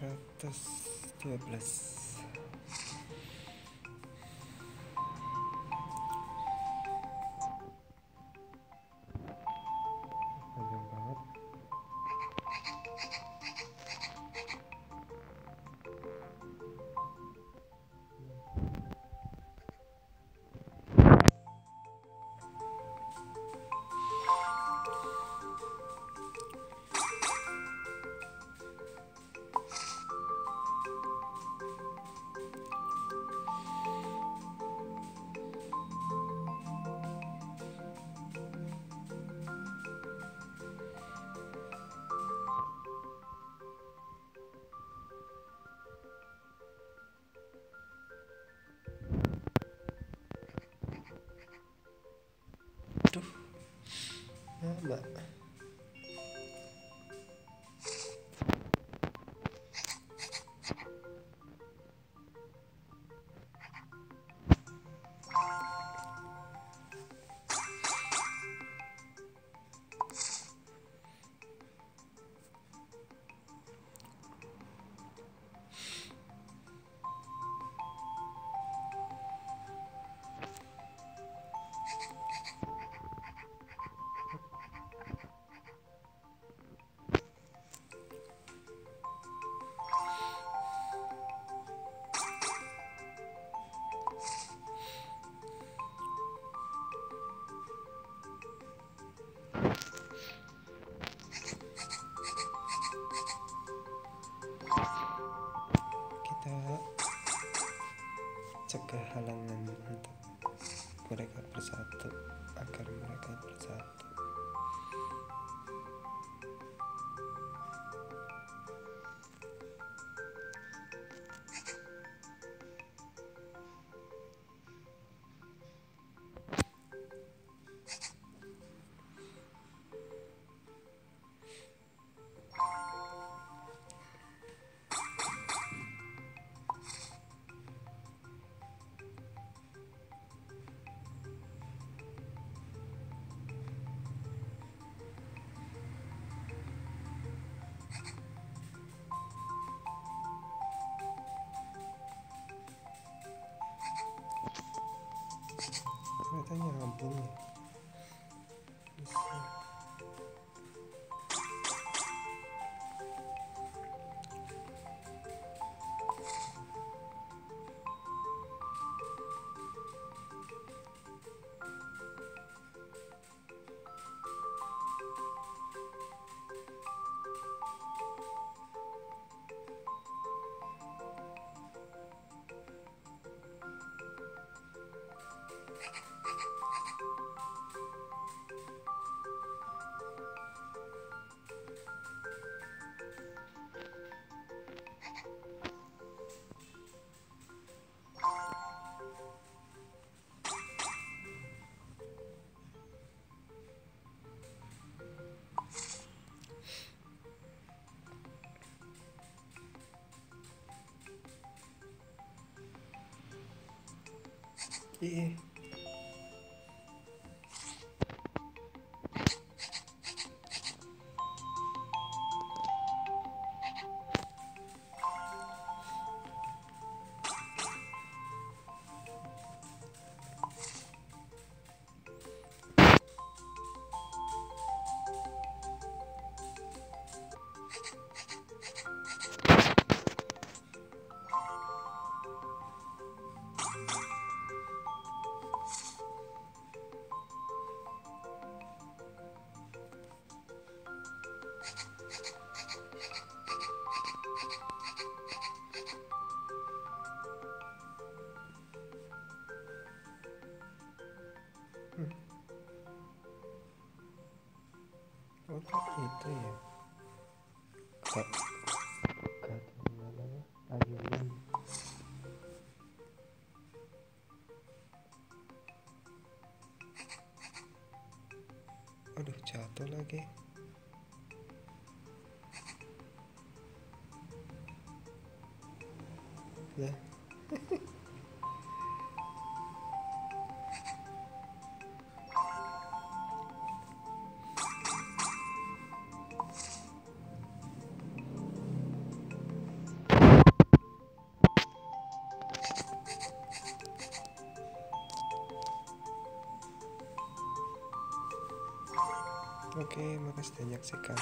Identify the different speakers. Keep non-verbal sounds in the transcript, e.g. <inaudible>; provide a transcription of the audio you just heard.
Speaker 1: 112 ya mbak cegah halangan untuk mereka bersatu agar mereka bersatu nyambung ya bisa 你 Oh, itu ya? Kak, kak gimana ya? Ayunan. Aduh, jatuh lagi. Ya. <laughs> Oke, makasih sudah menyaksikan.